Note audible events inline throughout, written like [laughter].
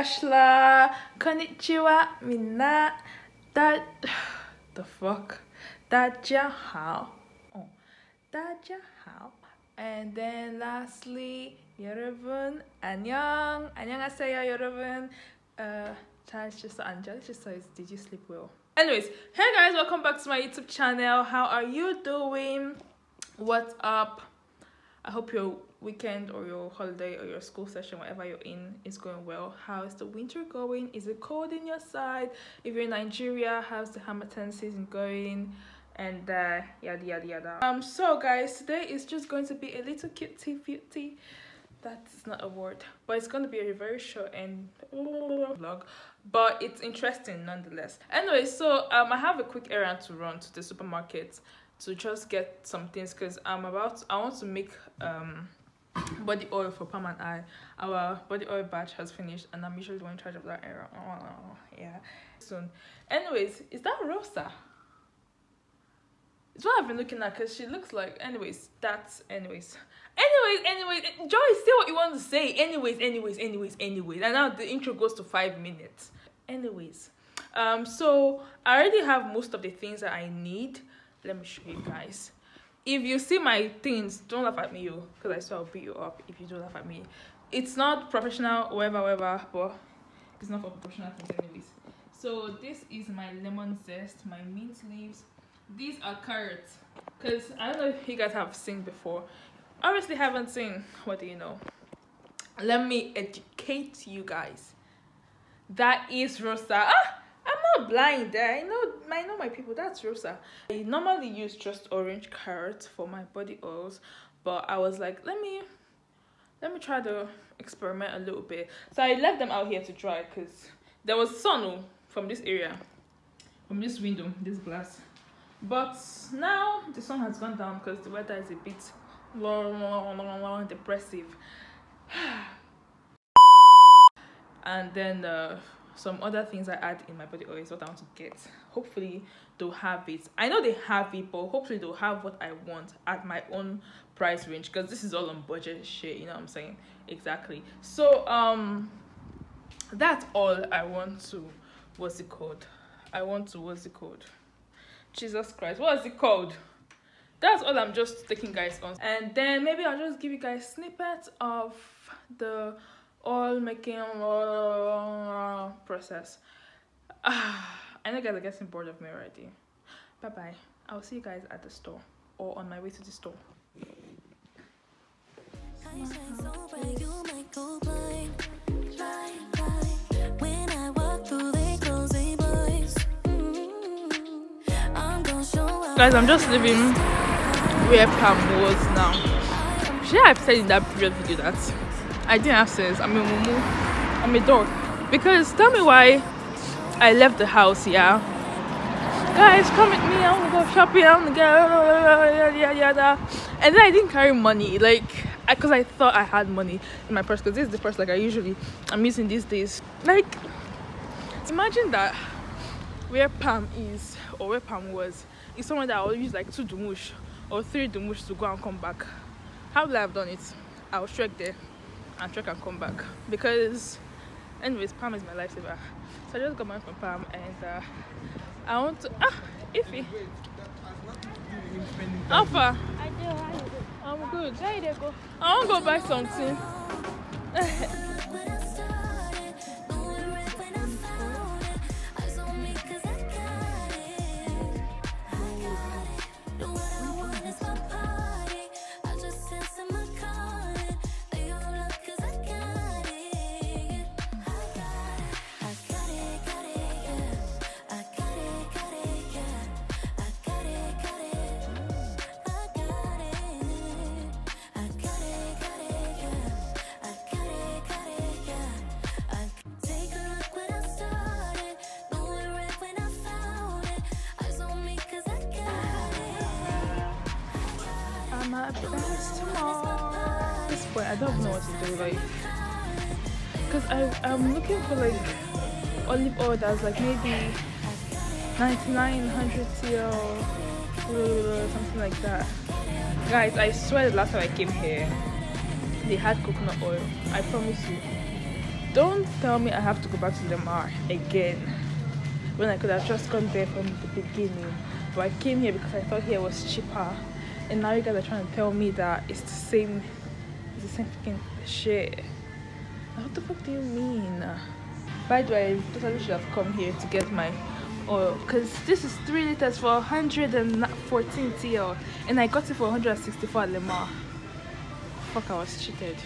Dashla, konnichiwa, minna, da, [sighs] the fuck, daja how, oh, daja how, and then lastly, 여러분 안녕, 안녕하세요 여러분. Uh, Charles just Angel just says, did you sleep well? Anyways, hey guys, welcome back to my YouTube channel. How are you doing? What's up? I hope your weekend or your holiday or your school session, whatever you're in, is going well. How is the winter going? Is it cold in your side? If you're in Nigeria, how's the harmattan season going? And uh, yada yada yada. Um, so guys, today is just going to be a little cutie beauty. That's not a word, but it's going to be a very short and vlog, but it's interesting nonetheless. Anyway, so um, I have a quick errand to run to the supermarket to just get some things because I'm about I want to make um body oil for Pam and I. Our body oil batch has finished and I'm usually the in charge of that area. Oh, yeah. Soon. Anyways, is that Rosa? It's what I've been looking at because she looks like anyways, that's anyways. Anyways, anyways, Joy, say what you want to say. Anyways, anyways, anyways, anyways. And now the intro goes to five minutes. Anyways. Um, so I already have most of the things that I need let me show you guys. If you see my things don't laugh at me you because i swear i'll beat you up if you don't laugh at me. It's not professional whatever whatever but it's not for professional things anyways. So this is my lemon zest my mint leaves. These are carrots because i don't know if you guys have seen before. Obviously haven't seen what do you know? Let me educate you guys. That is rosa. Ah I'm not blind i know i know my people that's rosa. I normally use just orange carrot for my body oils but i was like let me let me try to experiment a little bit. So i left them out here to dry because there was sun from this area from this window this glass. But now the sun has gone down because the weather is a bit depressive. [sighs] And then uh some other things I add in my body oil is what I want to get. Hopefully they'll have it. I know they have it, but hopefully they'll have what I want at my own price range because this is all on budget shit, you know what I'm saying? Exactly. So um that's all I want to what's it called? I want to what's it called? Jesus Christ, what's it called? That's all I'm just taking guys on. And then maybe I'll just give you guys snippets of the all making process. Ah, I know guys are getting bored of me already. Bye bye. I'll see you guys at the store or on my way to the store. Guys, I'm just leaving where Pam was now. Should I have said in that previous video that I didn't have sense. I'm a mumu. I'm a dog. Because tell me why I left the house, yeah. Guys, come with me. I want to go shopping. I want to go. Yada, yada. yada. And then I didn't carry money. Like, because I, I, thought I had money in my purse. Because this is the purse like I usually I'm using these days. Like, imagine that where Pam is or where Pam was is somewhere that I'll use like two dolmuş or three dolmuş to go and come back. How would I have done it? I was trek there and truck and come back because anyways Pam is my lifesaver. So I just got mine from Pam and uh, I want to ah iffy. Alpha. I'm good. I want to go buy something [laughs] tomorrow. This point, I don't know what to do. Like, because I'm looking for like olive oil that's like maybe 9900 TL, something like that. Guys, I swear the last time I came here, they had coconut oil. I promise you. Don't tell me I have to go back to Lamar ah, again when I could have just gone there from the beginning. But I came here because I thought here was cheaper. And now you guys are trying to tell me that it's the same it's the same fucking shit. What the fuck do you mean? By the way, I totally should have come here to get my oil because this is 3 liters for 114 TL and I got it for 164 at Lemar. Fuck, I was cheated.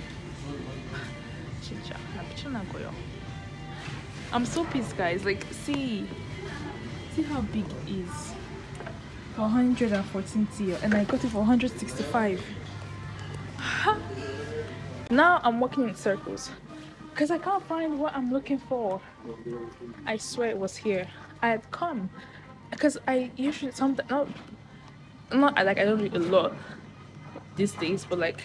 I'm so pissed, guys. Like, see, see how big it is 114 TL and I got it for 165. [laughs] now I'm walking in circles because I can't find what I'm looking for. I swear it was here. I had come because I usually something not not like I don't read a lot these days, but like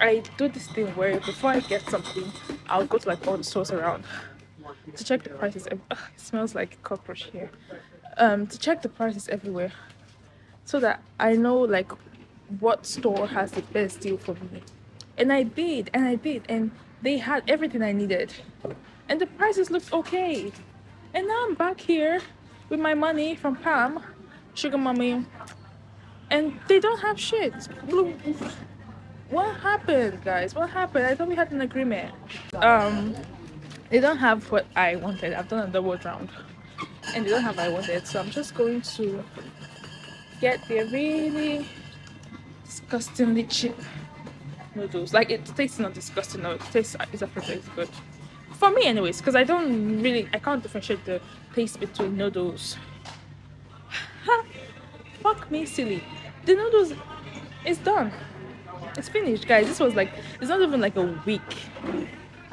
I do this thing where before I get something, I'll go to like all the stores around to check the prices. It smells like cockroach here. Um, to check the prices everywhere, so that I know like what store has the best deal for me. And I did, and I did, and they had everything I needed, and the prices looked okay. And now I'm back here with my money from Pam, Sugar Mommy, and they don't have shit. What happened, guys? What happened? I thought we had an agreement. Um, they don't have what I wanted. I've done a double round, and they don't have what I wanted. So I'm just going to get their really disgustingly cheap noodles. Like it tastes not disgusting. No, it tastes it's actually good for me anyways because i don't really i can't differentiate the taste between noodles. [sighs] Fuck me silly. The noodles is done. It's finished guys. This was like it's not even like a week.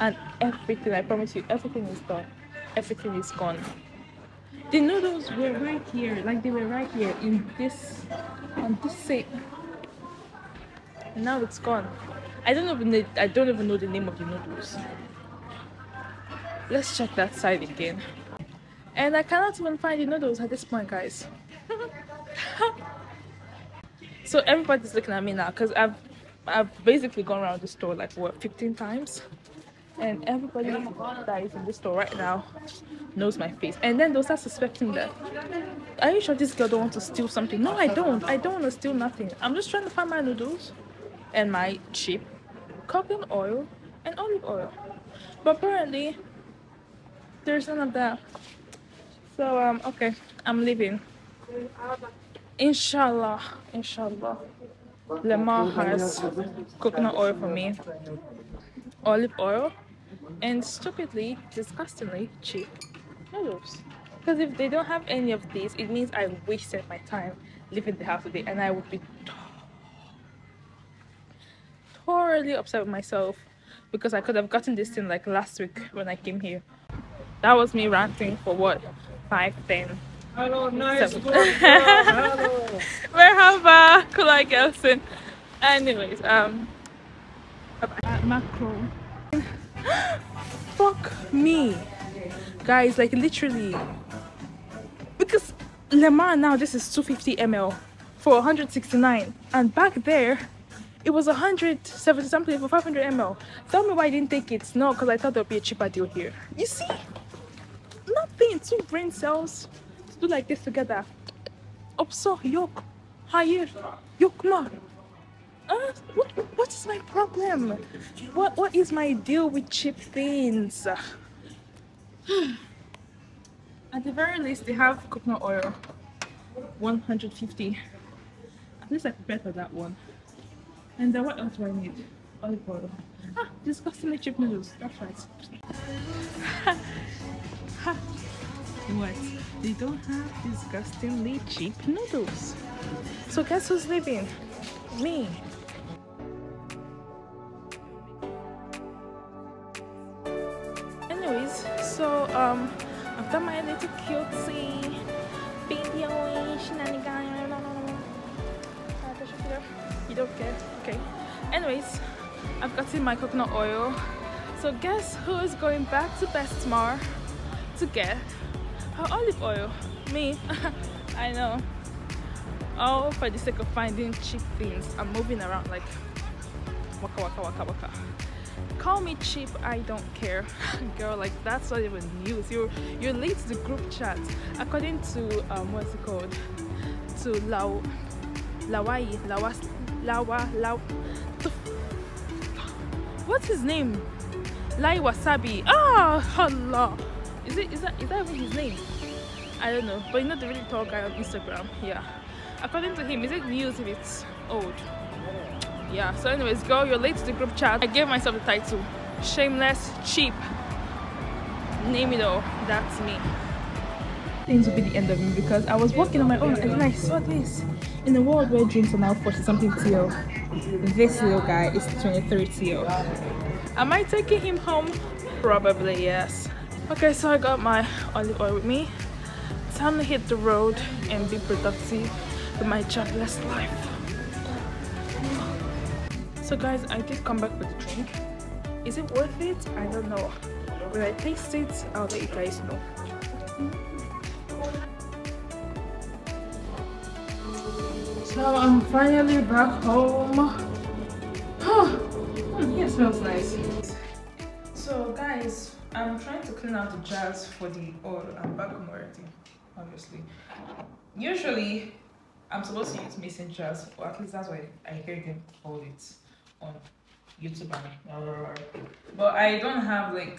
And everything i promise you everything is done. Everything is gone the noodles were right here like they were right here in this on this side and now it's gone. I don't even i don't even know the name of the noodles. Let's check that side again. And i cannot even find the noodles at this point guys. [laughs] So everybody's looking at me now because i've i've basically gone around the store like what 15 times and everybody that is in the store right now knows my face. And then they'll start suspecting that are you sure this girl don't want to steal something? No i don't. I don't want to steal nothing. I'm just trying to find my noodles and my cheap coconut oil and olive oil. But apparently there's none of that. So um okay i'm leaving. Inshallah inshallah. Lemon has coconut oil for me. Olive oil and stupidly disgustingly cheap noodles because if they don't have any of these it means i wasted my time leaving the house today and i would be thoroughly upset with myself because i could have gotten this thing like last week when i came here that was me ranting for what? Five, ten. Hello, nice Hello. Merhaba, kolay gelsin. Anyways, um, macro. Fuck me, guys. Like literally, because Le Mans now this is 250 ml for 169, and back there it was 170 something for 500 ml. Tell me why I didn't take it. No, because I thought there'd be a cheaper deal here. You see? nothing two brain cells to do like this together so yok hayır yok mu uh, what, what is my problem? What what is my deal with cheap things? [sighs] At the very least they have coconut oil. 150 at least i prepared for that one. And then what else do i need? Olive oil. Ah disgustingly cheap noodles. That's right. [laughs] What? They don't have disgustingly cheap noodles. So guess who's leaving? Me. So um I've done my little cutesy video shenanigans. You don't care? Okay. Anyways, I've gotten my coconut oil. So guess who is going back to Bestmar to get her olive oil me [laughs] i know all for the sake of finding cheap things i'm moving around like waka waka waka waka call me cheap i don't care. [laughs] Girl like that's not even news. You're you're the group chat. According to um what's it called? To Lau Lawai Lawas Lawa Law what's his name? Lai Wasabi. Ah Allah. Is it is that is that even his name? I don't know but you know the really tall guy on Instagram. Yeah. According to him is it news if it's old yeah so anyways girl you're late to the group chat. I gave myself the title shameless cheap. Name it all that's me. Things will be the end of me because i was walking on my own and then i saw this in a world where drinks are now 40 something TL this little guy is 23 TL am i taking him home? Probably yes. Okay so i got my olive oil with me. Time to hit the road and be productive with my jobless life so guys i did come back with a drink. Is it worth it? I don't know. When i taste it? I'll let you guys know. So i'm finally back home. It smells nice. So guys i'm trying to clean out the jars for the oil i'm um, back home already obviously. Usually i'm supposed to use mason jars or at least that's what i hear them call it on YouTube and but I don't have like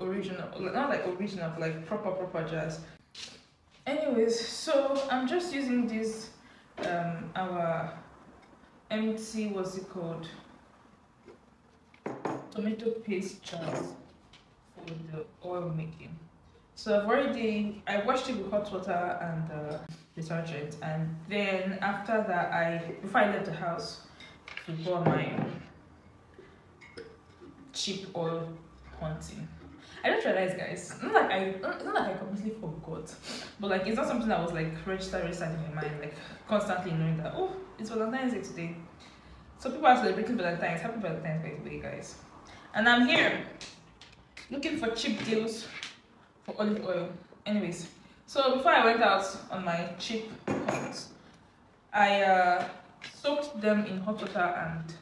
original not like original but like proper proper jazz. Anyways, so I'm just using this um our empty what's it called tomato paste jars for the oil making. So I've already I washed it with hot water and uh, detergent and then after that I before I left the house to go on my cheap oil hunting. I just realized, guys, not like I, not like I completely forgot, but like it's not something that was like registered, registered in my mind, like constantly knowing that oh, it's Valentine's Day today. So people are celebrating Valentine's. Happy Valentine's Day today, guys. And I'm here looking for cheap deals for olive oil. Anyways, so before I went out on my cheap hunt, I uh, soaked them in hot water and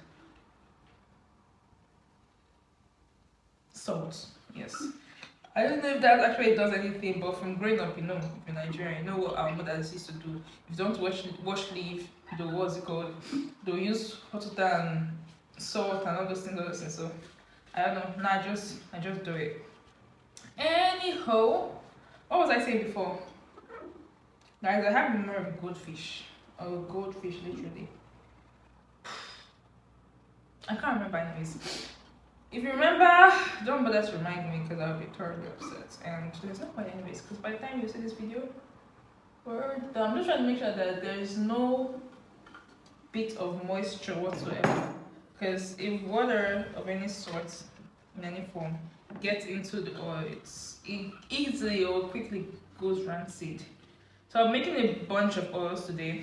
salt. Yes. I don't know if that actually does anything, but from growing up, you know, in Nigeria, you know what our mothers used to do. If you don't wash wash leaf, the what's it called? They'll use hot water and salt and all those things, all those things. So I don't know. Nah, I just I just do it. Anyhow, what was I saying before? Guys, I have more of goldfish. A goldfish, literally. I can't remember anyways. If you remember, don't bother to remind me because I'll be terribly upset. And there's no point anyways, because by the time you see this video, we're done. I'm just trying to make sure that there is no bit of moisture whatsoever. Because if water of any sort, in any form, gets into the oil, it easily or quickly goes rancid. So I'm making a bunch of oils today,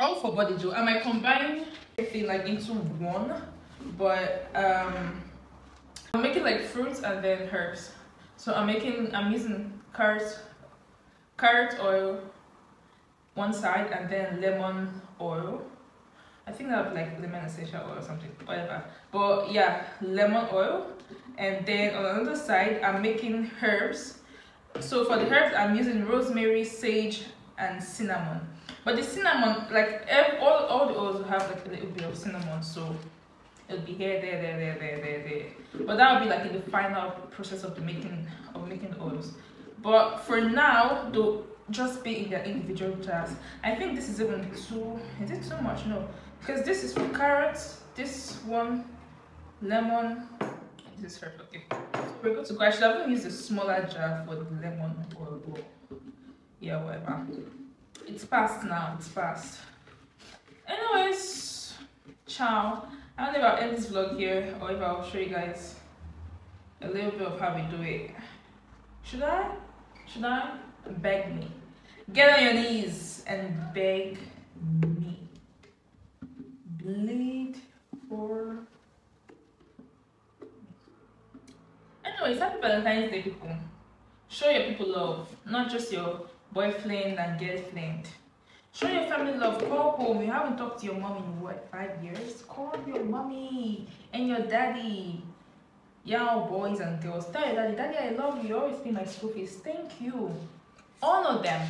all for body gel. I might combine everything like into one, but um, I'm making like fruits and then herbs. So I'm making, I'm using carrot, carrot oil one side and then lemon oil. I think that like lemon essential oil or something, whatever. But yeah, lemon oil. And then on the other side, I'm making herbs so for the herbs i'm using rosemary sage and cinnamon. But the cinnamon like all, all the oils have like a little bit of cinnamon so it'll be here there there there there there there. But that will be like in the final process of the making of making the oils. But for now they'll just be in their individual jars i think this is even too is it too much? No. Because this is for carrots this one lemon this is herb okay good to. I should used a smaller jar for the lemon oil, but yeah, whatever. It's past now, it's past. Anyways, ciao. I don't know if I'll end this vlog here or if I'll show you guys a little bit of how we do it. Should I? Should I? Beg me. Get on your knees and beg me. Bleed for Anyways, happy Valentine's Day, people. Show your people love, not just your boyfriend and girlfriend. Show your family love. Call home. You haven't talked to your mom in what, five years? Call your mommy and your daddy. Y'all boys and girls, tell your daddy, daddy, I love you. You always pay my school fees. Thank you. Honor them.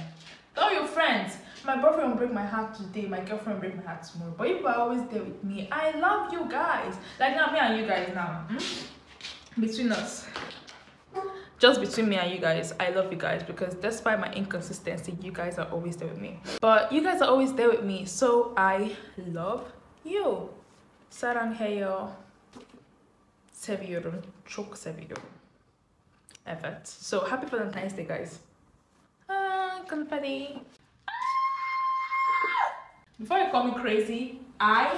Tell your friends, my boyfriend will break my heart today, my girlfriend will break my heart tomorrow. But you are always there with me. I love you guys. Like now, me and you guys now. Hmm? Between us. Just between me and you guys, I love you guys because despite my inconsistency, you guys are always there with me. But you guys are always there with me, so I love you. Saranheyo. Seviyorum. Çok seviyorum. Evet. So happy Valentine's Day guys. Ah, confetti. Before you call me crazy, I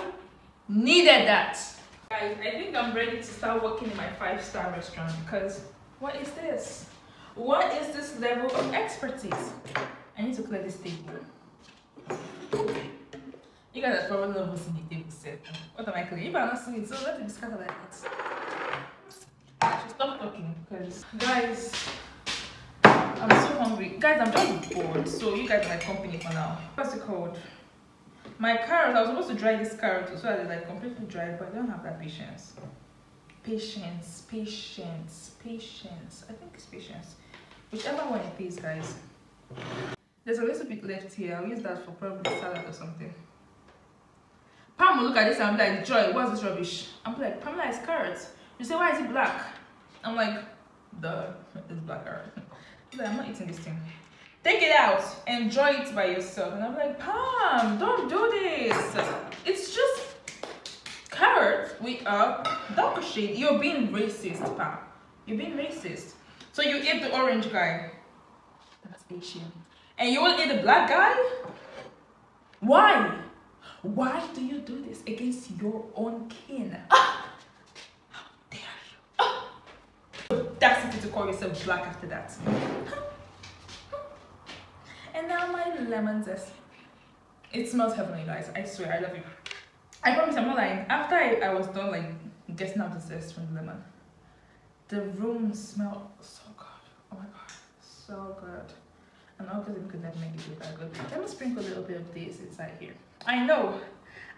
needed that. Guys, I think I'm ready to start working in my five-star restaurant because what is this? What is this level of expertise? I need to clear this table. You guys are probably not seeing the table set. What am I clearing? You are not seeing it, so let me scatter like. Actually, stop talking because, guys, I'm so hungry. Guys, I'm just bored, so you guys are my company for now. What's it called? My carrot, I was supposed to dry this carrot so that it's like completely dry, but I don't have that patience. Patience, patience, patience. I think it's patience. Whichever one it is, guys. There's a little bit left here. I'll use that for probably salad or something. Pam will look at this and I'm like, Joy, what's this rubbish? I'm like, Pamela, it's carrots. You say, why is it black? I'm like, duh, [laughs] it's black carrot. [laughs] I'm not eating this thing. Take it out, enjoy it by yourself. And I'm like, Pam, don't do this. It's just carrots with a darker shade. You're being racist, Pam. You're being racist. So you eat the orange guy. That's Asian. And you will eat the black guy? Why? Why do you do this against your own kin? Ah! How dare you? Ah! Audacity to call yourself black after that. And now my lemon zest. It smells heavenly, guys. I swear, I love you. I promise I'm not lying. After I, I was done like getting out the zest from the lemon, the room smelled so good. Oh my god, so good. And organism could never make it look that good. Let me sprinkle a little bit of this inside here. I know.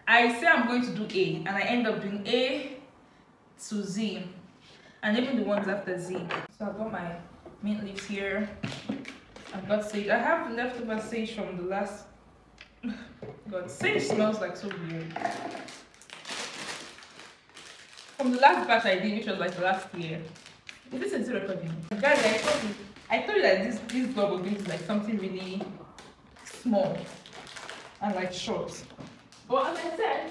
I say I'm going to do A, and I end up doing A to Z, and even the ones after Z. So I've got my mint leaves here. I've got sage. I have leftover sage from the last. [sighs] God, sage smells like so weird. From the last batch I did, which was like last year. Is this is recording? Guys, I told you, I told you that this this bubble is like something really small and like short. But as I said,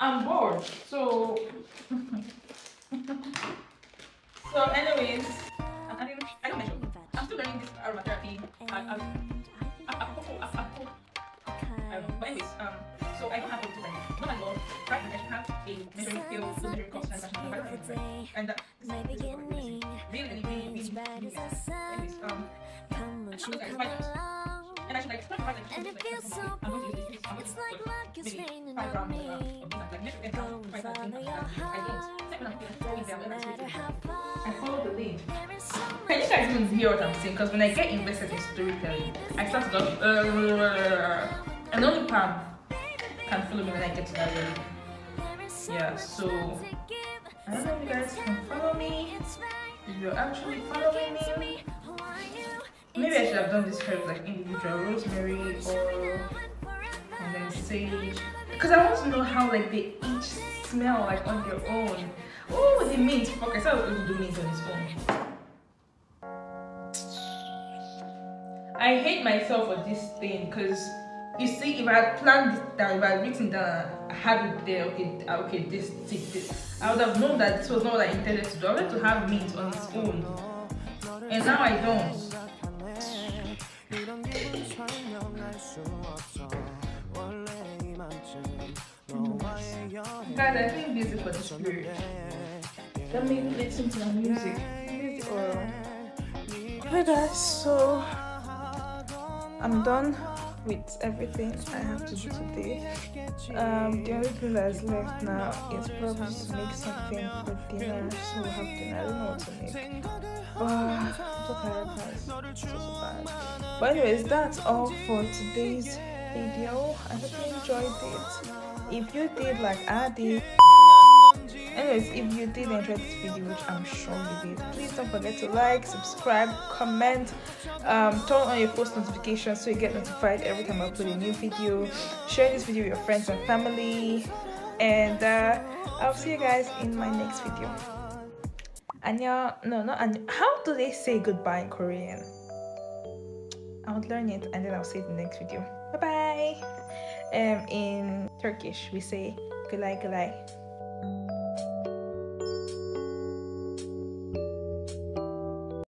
I'm bored. So [laughs] so anyways, I, I, I, I, but anyways, um, so I don't have anything like not my love, right? I should have a measuring scale, those measuring cups, and that's my And that is this is really, really, really, really, really, anyways, um, I should like five and I should like try to find like and it feels so I'm going to use this. I'm going to use maybe five grams of of this like measuring cup, five grams of I don't. Second, I'm going down and I follow the lead. Can you guys even hear what I'm saying? Because when I get invested in storytelling, I start to go, uh, and only Pam can follow me when I get to that level. Yeah, so I don't know if you guys can follow me. If you're actually following me, maybe I should have done this herbs like individual rosemary or and then sage. Because I want to know how like they each smell like on their own. Oh, the mint. Fuck, I was going to do mint on its own. I hate myself for this thing because you see, if I had planned this down, if I had written down, I had it there, okay, okay, this, this, this, I would have known that this was not what I intended to do. I wanted to have mint on its own, and now I don't. Guys, I think this is for the spirit. Let me listen to the music. Hey guys, so I'm done with everything I have to do today. Um, the only thing that's left now is probably to make something for dinner. So we have dinner. I don't know what to make. Oh, I'm so tired, guys. So bad. But anyways, that's all for today's video. I hope you enjoyed it. If you did like I did, anyways, if you did enjoy this video which i'm sure you did please don't forget to like subscribe comment um, turn on your post notifications so you get notified every time i upload a new video share this video with your friends and family and uh, i'll see you guys in my next video Anya, no, not Anya. How do they say goodbye in Korean? I'll learn it and then I'll say it in the next video. Bye bye. Um, in Turkish, we say gulay gulay.